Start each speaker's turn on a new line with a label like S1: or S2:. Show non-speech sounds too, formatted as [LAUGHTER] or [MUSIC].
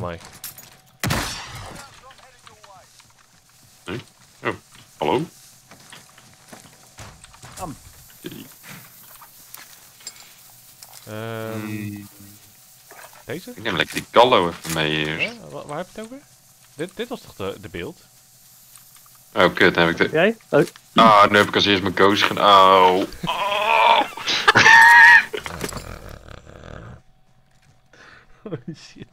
S1: Oh,
S2: Hallo?
S1: Ehm, Deze?
S2: Ik neem lekker die Gallo even mee
S1: eerst. Waar heb je het over? Dit, dit was toch de, de beeld?
S2: Oh, kut, dan heb ik de...
S3: Jij? Oh,
S2: Ah, nu heb ik als eerst mijn koos gaan... Oh. [LAUGHS]
S3: oh, shit.